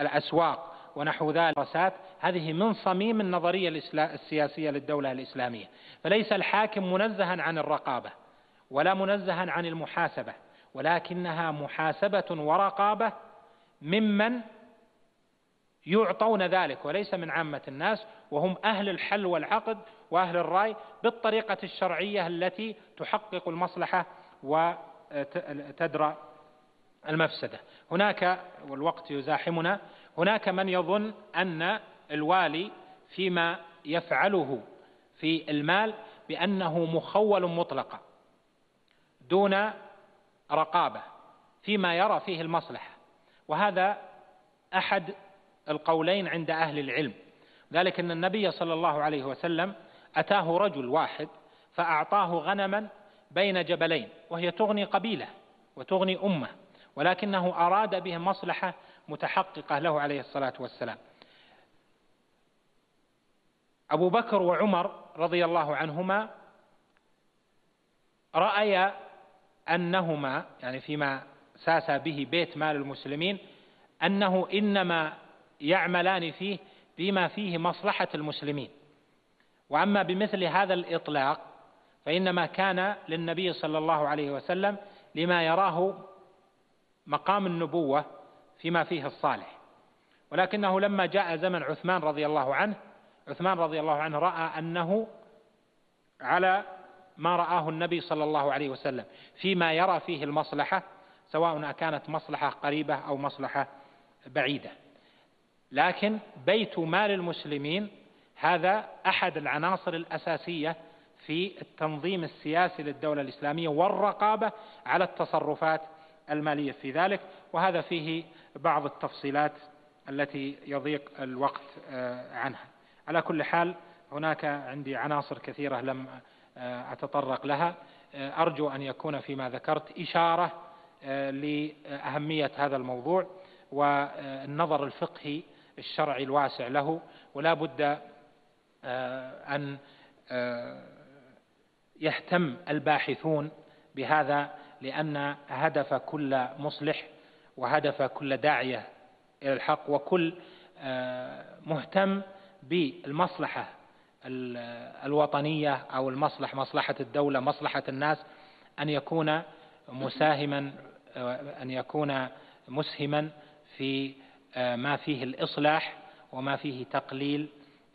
الأسواق ونحو ذلك هذه من صميم النظرية السياسية للدولة الإسلامية. فليس الحاكم منزها عن الرقابة. ولا منزها عن المحاسبة ولكنها محاسبة ورقابة ممن يعطون ذلك وليس من عامة الناس وهم أهل الحل والعقد وأهل الرأي بالطريقة الشرعية التي تحقق المصلحة وتدرى المفسدة. هناك والوقت يزاحمنا هناك من يظن أن الوالي فيما يفعله في المال بأنه مخول مطلقا. دون رقابة فيما يرى فيه المصلحة. وهذا أحد القولين عند أهل العلم. ذلك أن النبي صلى الله عليه وسلم أتاه رجل واحد فأعطاه غنما بين جبلين وهي تغني قبيلة وتغني أمة ولكنه أراد به مصلحة متحققة له عليه الصلاة والسلام. أبو بكر وعمر رضي الله عنهما رأيا أنهما يعني فيما ساسى به بيت مال المسلمين أنه إنما يعملان فيه بما فيه مصلحة المسلمين. وأما بمثل هذا الإطلاق فإنما كان للنبي صلى الله عليه وسلم لما يراه مقام النبوة فيما فيه الصالح. ولكنه لما جاء زمن عثمان رضي الله عنه عثمان رضي الله عنه رأى أنه على ما رآه النبي صلى الله عليه وسلم. فيما يرى فيه المصلحة سواء كانت مصلحة قريبة أو مصلحة بعيدة. لكن بيت مال المسلمين هذا أحد العناصر الأساسية في التنظيم السياسي للدولة الإسلامية والرقابة على التصرفات المالية في ذلك. وهذا فيه بعض التفصيلات التي يضيق الوقت آه، عنها. على كل حال هناك عندي عناصر كثيرة لم أتطرق لها. آه، أرجو أن يكون فيما ذكرت إشارة لأهمية هذا الموضوع والنظر الفقهي الشرعي الواسع له. ولا بد أن يهتم الباحثون بهذا لأن هدف كل مصلح وهدف كل داعية إلى الحق وكل آه، مهتم بالمصلحة الوطنية أو المصلحة مصلحة الدولة مصلحة الناس أن يكون مساهما آه، أن يكون مسهما في آه، ما فيه الإصلاح وما فيه تقليل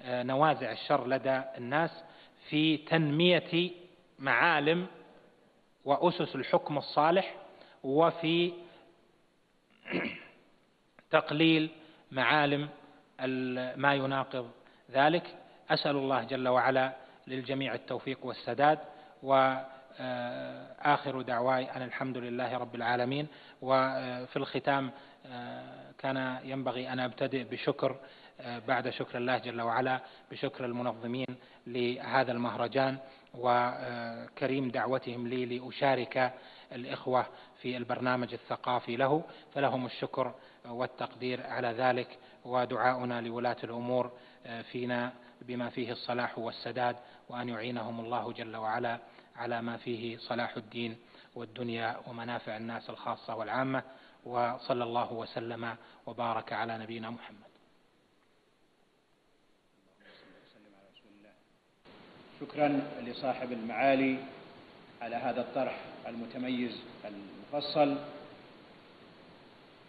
نوازع الشر لدى الناس في تنمية معالم وأسس الحكم الصالح وفي تقليل معالم ما يناقض ذلك. أسأل الله جل وعلا للجميع التوفيق والسداد وآخر دعواي أن الحمد لله رب العالمين. وفي الختام كان ينبغي أن أبتدئ بشكر بعد شكر الله جل وعلا بشكر المنظمين لهذا المهرجان وكريم دعوتهم لي لأشارك الإخوة في البرنامج الثقافي له. فلهم الشكر والتقدير على ذلك ودعاؤنا لولاة الأمور فينا بما فيه الصلاح والسداد وأن يعينهم الله جل وعلا على ما فيه صلاح الدين والدنيا ومنافع الناس الخاصة والعامة. وصلى الله وسلم وبارك على نبينا محمد. شكرا لصاحب المعالي على هذا الطرح المتميز المفصل.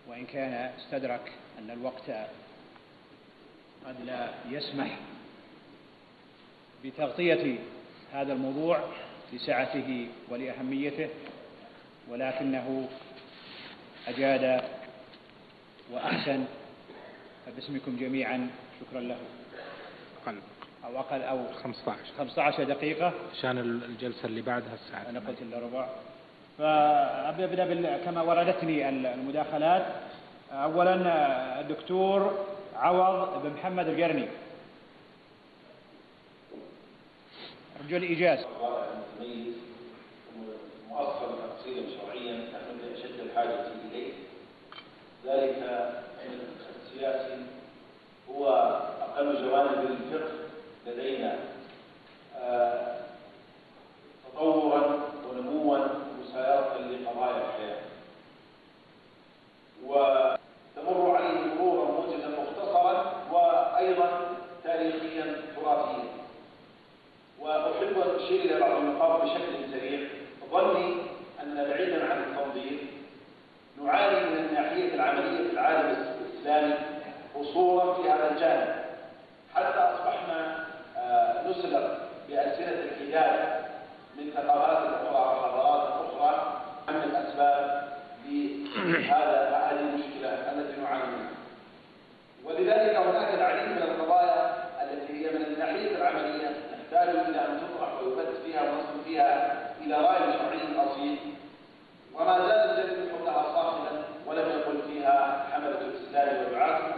وإن كان استدرك أن الوقت قد لا يسمح بتغطية هذا الموضوع لسعته ولأهميته ولكنه أجاد وأحسن. فباسمكم جميعا شكرا له. أو أقل أو 15 15 دقيقة. عشان الجلسة اللي بعدها الساعة أنا قلت إلا ربع. فأبدأ كما وردتني المداخلات. أولا الدكتور عوض بن محمد القرني أرجو الإيجاز مؤصل تفصيلا شرعيا نحن بأشد الحاجة إليه ذلك أن السياسي هو أقل جوانب الفقه لدينا تطورا ونموا وسيارة لقضايا الحياة وتمر عليه مرورا موجزا مختصرا وأيضا تاريخيا تراثيا. وأحب أن أشير إلى بعض النقاط بشكل سريع. ظني أن بعيدا عن التنظيم نعاني من الناحية العملية في العالم الإسلامي قصورا في هذا الجانب. حتى أصبحنا نسلط بألسنة الحجاج من ثقافات أخرى وحضارات أخرى عن الأسباب لهذا هذه المشكلة التي نعاني منها. ولذلك هناك العديد من القضايا التي هي من الناحية العملية تحتاج إلى أن تطرح ويبث فيها ونصل فيها إلى رأي شرعي أصيل وما زال الجدل حولها صاخبا ولم يقل فيها حملة الإسلام والدعاة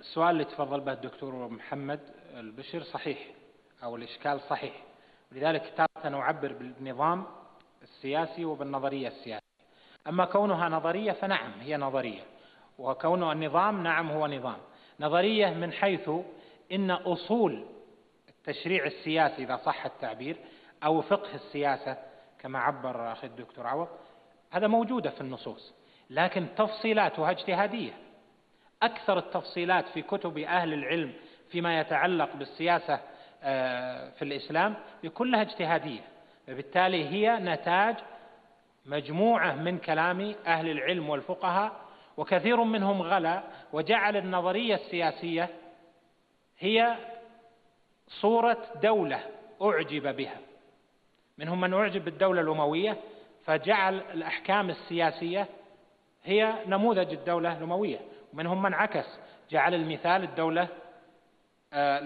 السؤال اللي تفضل به الدكتور محمد البشر صحيح أو الإشكال صحيح؟ ولذلك تارة نعبر بالنظام السياسي وبالنظرية السياسية. أما كونها نظرية فنعم هي نظرية. وكونه النظام نعم هو نظام. نظرية من حيث إن أصول التشريع السياسي إذا صح التعبير أو فقه السياسة كما عبر أخي الدكتور عوض. هذا موجودة في النصوص لكن تفصيلاتها اجتهادية أكثر التفصيلات في كتب أهل العلم فيما يتعلق بالسياسة آه، في الإسلام كلها اجتهادية. فبالتالي هي نتاج مجموعة من كلام أهل العلم والفقهاء وكثير منهم غلا وجعل النظرية السياسية هي صورة دولة أعجب بها. منهم من أعجب بالدولة الأموية فجعل الأحكام السياسية هي نموذج الدولة الأموية. ومنهم من عكس جعل المثال الدولة آه،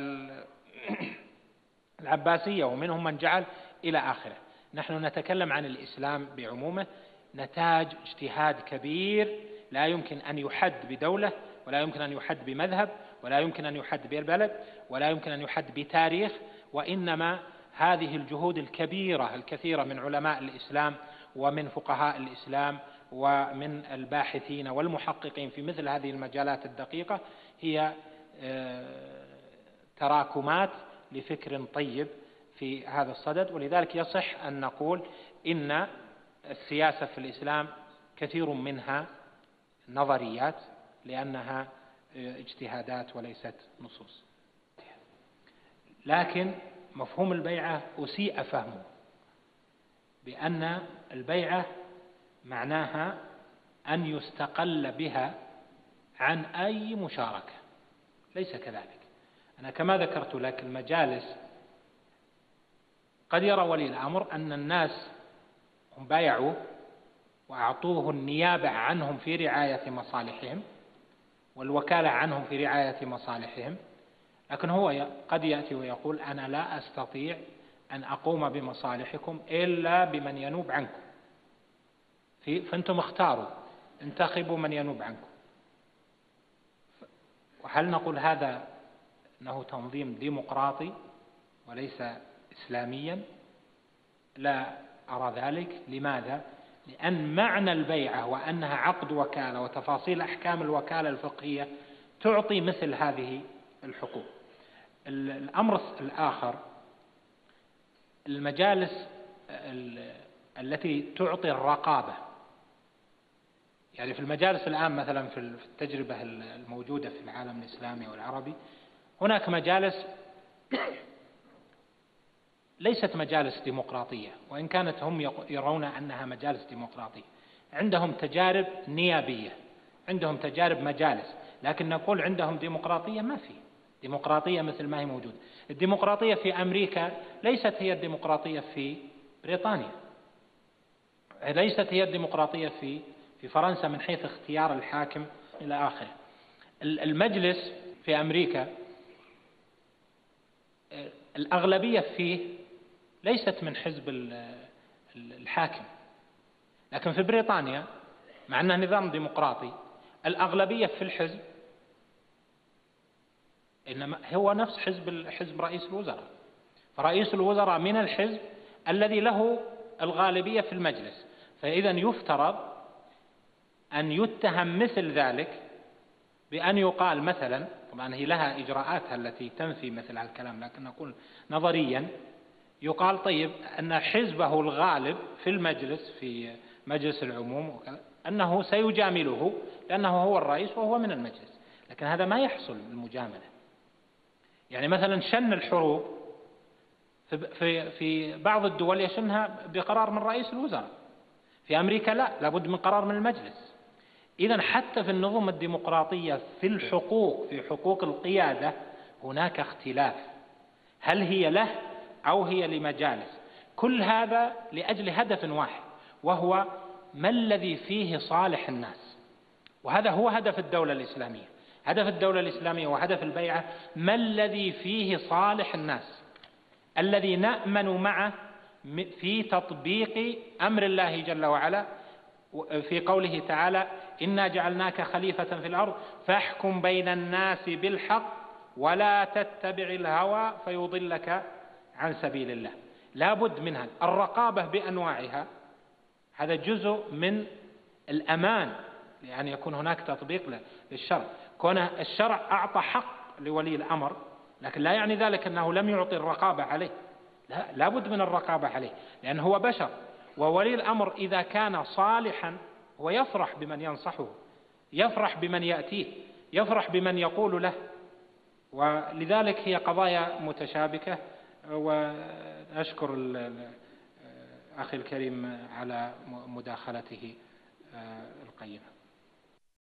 العباسية ومنهم من جعل إلى آخره. نحن نتكلم عن الإسلام بعمومه. نتاج اجتهاد كبير لا يمكن أن يحد بدولة ولا يمكن أن يحد بمذهب ولا يمكن أن يحد بالبلد ولا يمكن أن يحد بتاريخ وإنما هذه الجهود الكبيرة الكثيرة من علماء الإسلام ومن فقهاء الإسلام ومن الباحثين والمحققين في مثل هذه المجالات الدقيقة هي آه، تراكمات لفكر طيب في هذا الصدد. ولذلك يصح أن نقول إن السياسة في الإسلام كثير منها نظريات لأنها اجتهادات وليست نصوص. لكن مفهوم البيعة أسيء فهمه بأن البيعة معناها أن يستقل بها عن أي مشاركة ليس كذلك. أنا كما ذكرت لك المجالس قد يرى ولي الأمر أن الناس هم بايعوه وأعطوه النيابة عنهم في رعاية مصالحهم والوكالة عنهم في رعاية مصالحهم لكن هو قد يأتي ويقول أنا لا أستطيع أن أقوم بمصالحكم إلا بمن ينوب عنكم. فأنتم اختاروا انتخبوا من ينوب عنكم. وهل نقول هذا أنه تنظيم ديمقراطي وليس إسلاميا؟ لا أرى ذلك. لماذا؟ لأن معنى البيعة وأنها عقد وكالة وتفاصيل أحكام الوكالة الفقهية تعطي مثل هذه الحقوق. الأمر الآخر المجالس التي تعطي الرقابة. يعني في المجالس الآن مثلا في التجربة الموجودة في العالم الإسلامي والعربي هناك مجالس ليست مجالس ديمقراطية وإن كانت هم يرون أنها مجالس ديمقراطية. عندهم تجارب نيابية عندهم تجارب مجالس لكن نقول عندهم ديمقراطية ما في. ديمقراطية مثل ما هي موجودة. الديمقراطية في أمريكا ليست هي الديمقراطية في بريطانيا. ليست هي الديمقراطية في في فرنسا من حيث اختيار الحاكم إلى آخره. المجلس في أمريكا الأغلبية فيه ليست من حزب الحاكم. لكن في بريطانيا مع أنه نظام ديمقراطي الأغلبية في الحزب إنما هو نفس حزب حزب رئيس الوزراء. فرئيس الوزراء من الحزب الذي له الغالبية في المجلس. فإذا يفترض أن يتهم مثل ذلك بأن يقال مثلا طبعا هي لها إجراءاتها التي تنفي مثل هذا الكلام لكن نقول نظريا يقال طيب أن حزبه الغالب في المجلس في مجلس العموم أنه سيجامله لأنه هو الرئيس وهو من المجلس. لكن هذا ما يحصل المجاملة. يعني مثلا شن الحروب في, في بعض الدول يشنها بقرار من رئيس الوزراء. في أمريكا لا لابد من قرار من المجلس. إذا حتى في النظم الديمقراطية في الحقوق في حقوق القيادة هناك اختلاف. هل هي له أو هي لمجالس. كل هذا لأجل هدف واحد وهو ما الذي فيه صالح الناس؟ وهذا هو هدف الدولة الإسلامية. هدف الدولة الإسلامية وهدف البيعة ما الذي فيه صالح الناس؟ الذي نأمن معه في تطبيق أمر الله جل وعلا في قوله تعالى إنا جعلناك خليفة في الأرض فاحكم بين الناس بالحق ولا تتبع الهوى فيضلك عن سبيل الله. لابد منها. الرقابة بأنواعها. هذا جزء من الأمان لأن يكون هناك تطبيق للشرع. كون الشرع أعطى حق لولي الأمر لكن لا يعني ذلك أنه لم يعطي الرقابة عليه. لا لابد من الرقابة عليه لأنه هو بشر. وولي الأمر إذا كان صالحا هو يفرح بمن ينصحه يفرح بمن يأتيه يفرح بمن يقول له. ولذلك هي قضايا متشابكة. وأشكر أخي الكريم على مداخلته القيمة.